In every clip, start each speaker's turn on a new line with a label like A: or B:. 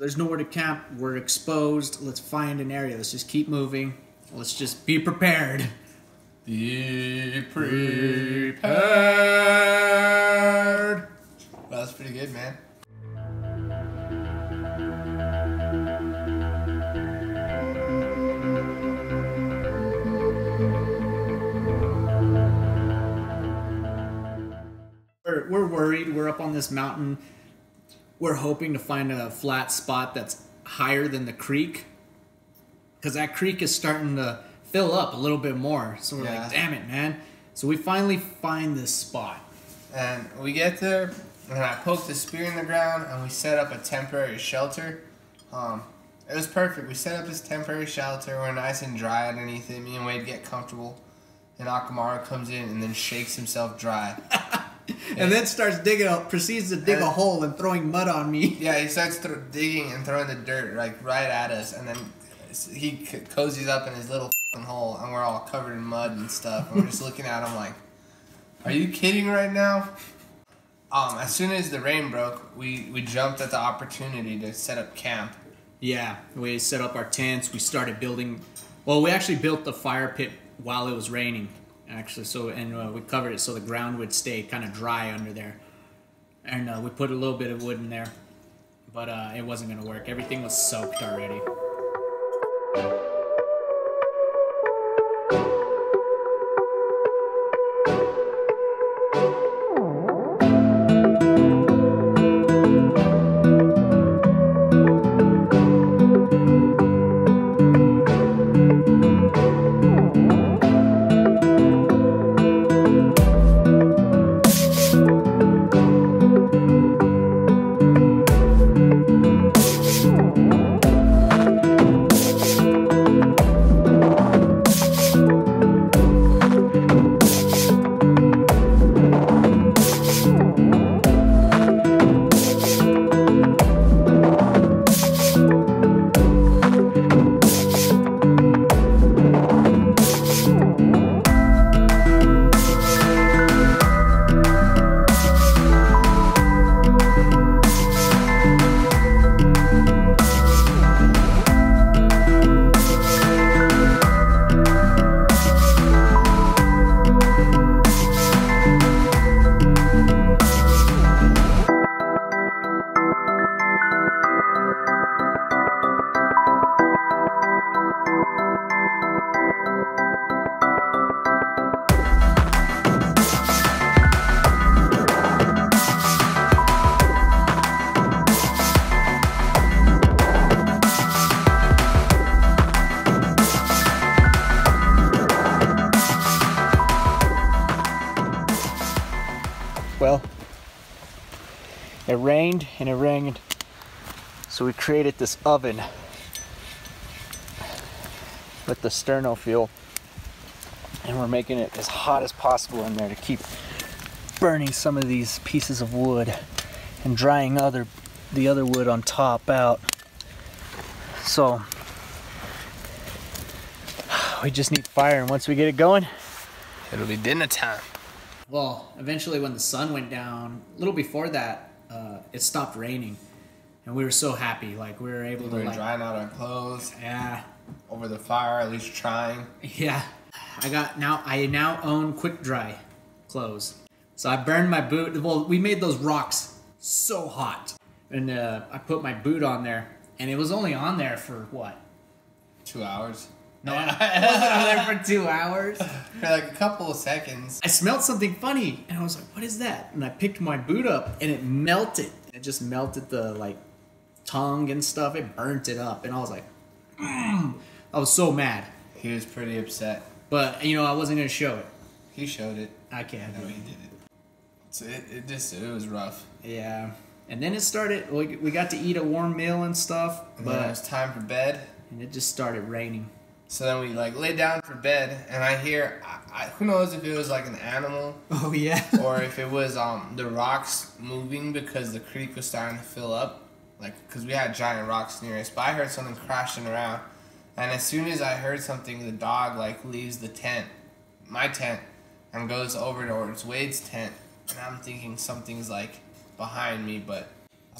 A: There's nowhere to camp. We're exposed. Let's find an area. Let's just keep moving. Let's just be prepared.
B: Be prepared. Well, that's pretty good, man.
A: We're, we're worried. We're up on this mountain. We're hoping to find a flat spot that's higher than the creek. Because that creek is starting to fill up a little bit more. So we're
B: Yeah.
A: like, damn it, man. So we finally find this spot.
B: And we get there, and I poke the spear in the ground, and we set up a temporary shelter. Um, it was perfect. We set up this temporary shelter. We're nice and dry underneath it. Me and Wade get comfortable. And Akamaru comes in and then shakes himself dry.
A: And then starts digging a proceeds to dig a hole and throwing mud on me.
B: Yeah, he starts thro- digging and throwing the dirt like right at us, and then he c- cozies up in his little fing hole, and we're all covered in mud and stuff. And we're just looking at him like, "Are you kidding right now?" Um, as soon as the rain broke, we we jumped at the opportunity to set up camp.
A: Yeah, we set up our tents. We started building. Well, we actually built the fire pit while it was raining, actually. So and uh, we covered it so the ground would stay kind of dry under there. And uh, we put a little bit of wood in there, but uh, it wasn't gonna work. Everything was soaked already. It rained and it rained, so we created this oven with the sterno fuel, and we're making it as hot as possible in there to keep burning some of these pieces of wood and drying other the other wood on top out. So we just need fire, and once we get it going,
B: It'll be dinner time.
A: Well, eventually, when the sun went down, a little before that, uh, it stopped raining, and we were so happy. Like we were able
B: We
A: to
B: were
A: like,
B: drying out our clothes
A: yeah,
B: over the fire, at least trying.
A: yeah. I got now. I now own quick dry clothes, so I burned my boot. Well, we made those rocks so hot, and uh, I put my boot on there, and it was only on there for what?
B: Two hours.
A: No, I wasn't there for two hours.
B: For like a couple of seconds.
A: I smelled something funny, and I was like, "What is that?" And I picked my boot up, and it melted. It just melted the like tongue and stuff. It burnt it up, and I was like, mm. I was so mad.
B: He was pretty upset.
A: But you know, I wasn't gonna show it.
B: He showed it.
A: I can't.
B: No, he did it. So it, it just it was rough.
A: Yeah. And then it started. We, we got to eat a warm meal and stuff,
B: And then it was time for bed.
A: and it just started raining.
B: So then we like lay down for bed, and I hear I, I, who knows if it was like an animal
A: Oh yeah.
B: or if it was um the rocks moving because the creek was starting to fill up, like because we had giant rocks near us. But I heard something crashing around, and as soon as I heard something, the dog like leaves the tent, my tent, and goes over towards Wade's tent, and I'm thinking something's like behind me, but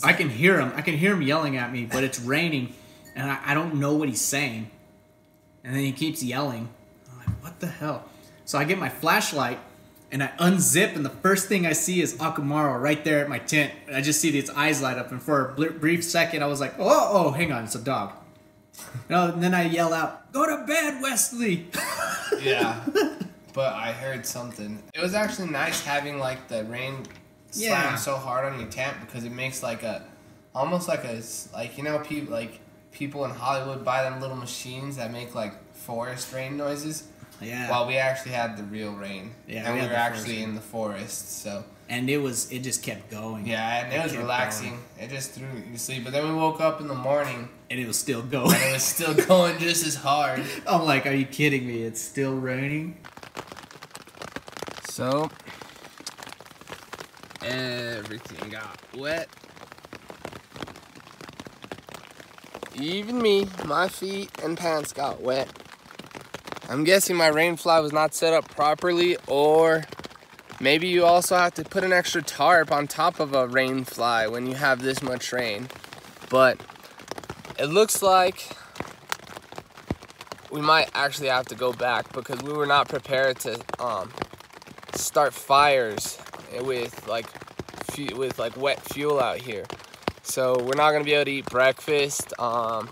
A: I can hear him. I can hear him yelling at me, but it's raining, and I, I don't know what he's saying. And then he keeps yelling. I'm like, what the hell? So I get my flashlight and I unzip, and the first thing I see is Akamaru right there at my tent. And I just see these eyes light up, and for a bl- brief second, I was like, oh, oh, hang on, it's a dog. and then I yell out, go to bed, Wesley!
B: Yeah. but I heard something. It was actually nice having like the rain slam so hard on your tent because it makes like a almost like a like you know people like people in Hollywood buy them little machines that make like forest rain noises.
A: yeah.
B: While we actually had the real rain.
A: Yeah,
B: And
A: we
B: we, were actually
A: rain.
B: in the forest, so
A: and it was, it just kept going.
B: yeah, and it was
A: kept
B: relaxing. It just threw you to sleep. But then we woke up in the morning
A: And it was still going.
B: and it was still going just as hard.
A: I'm like, are you kidding me? It's still raining?
B: So everything got wet. Even me, my feet and pants got wet. I'm guessing my rain fly was not set up properly, or maybe you also have to put an extra tarp on top of a rain fly when you have this much rain. But it looks like we might actually have to go back because we were not prepared to um, start fires with like with like wet fuel out here. So we're not gonna be able to eat breakfast. Um,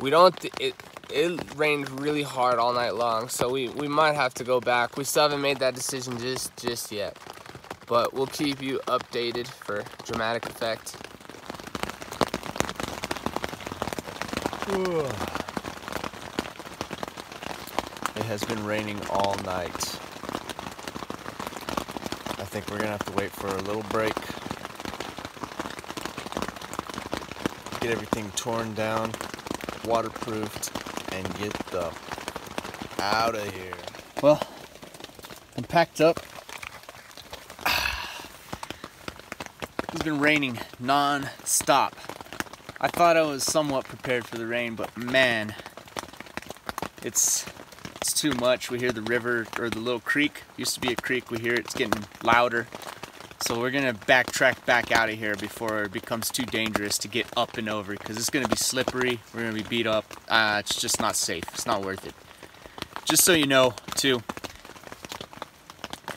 B: we don't. It it rained really hard all night long, so we we might have to go back. We still haven't made that decision just just yet, but we'll keep you updated for dramatic effect.
C: It has been raining all night. I think we're gonna have to wait for a little break. Get everything torn down, waterproofed, and get the out of here. Well, I'm packed up. It's been raining non-stop. I thought I was somewhat prepared for the rain, but man, it's it's too much. We hear the river or the little creek. Used to be a creek. We hear it's getting louder. So we're gonna backtrack back out of here before it becomes too dangerous to get up and over because it's gonna be slippery. We're gonna be beat up. Uh, it's just not safe. It's not worth it. Just so you know, too.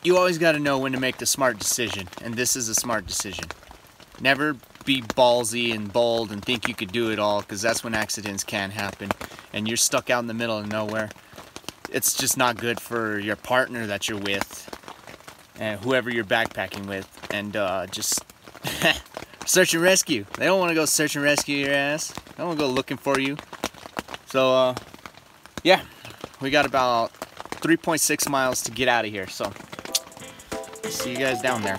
C: You always got to know when to make the smart decision, and this is a smart decision. Never be ballsy and bold and think you could do it all because that's when accidents can happen and you're stuck out in the middle of nowhere. It's just not good for your partner that you're with and whoever you're backpacking with. And uh, just search and rescue. They don't want to go search and rescue your ass. They want to go looking for you. So, uh, yeah, we got about 3.6 miles to get out of here. So, see you guys down. There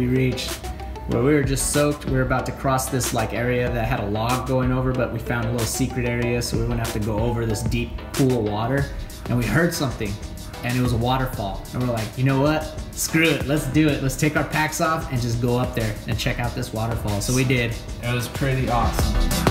A: we reached where we were just soaked. We were about to cross this like area that had a log going over, but we found a little secret area so we wouldn't have to go over this deep pool of water. And we heard something, and it was a waterfall. And we're like, you know what? Screw it. Let's do it. Let's take our packs off and just go up there and check out this waterfall. So we did.
B: It was pretty awesome.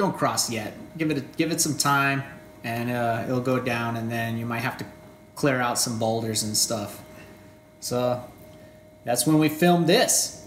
A: Don't cross yet. Give it a, give it some time, and uh, it'll go down, and then you might have to clear out some boulders and stuff. So that's when we filmed this.